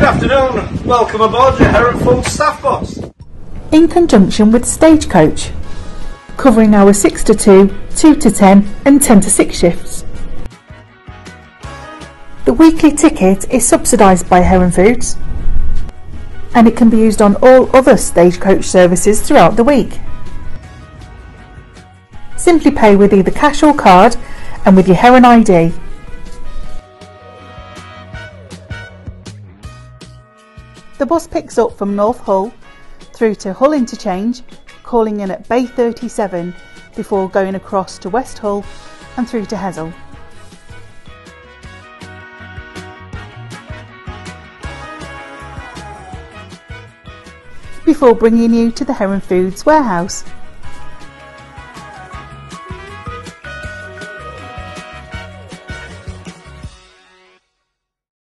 Good afternoon. Welcome aboard your Heron Foods staff bus. in conjunction with Stagecoach, covering our 6 to 2, 2 to 10, and 10 to 6 shifts. The weekly ticket is subsidised by Heron Foods and it can be used on all other Stagecoach services throughout the week. Simply pay with either cash or card and with your Heron ID. The bus picks up from North Hull through to Hull Interchange, calling in at Bay 37 before going across to West Hull and through to Hessle. Before bringing you to the Heron Foods warehouse.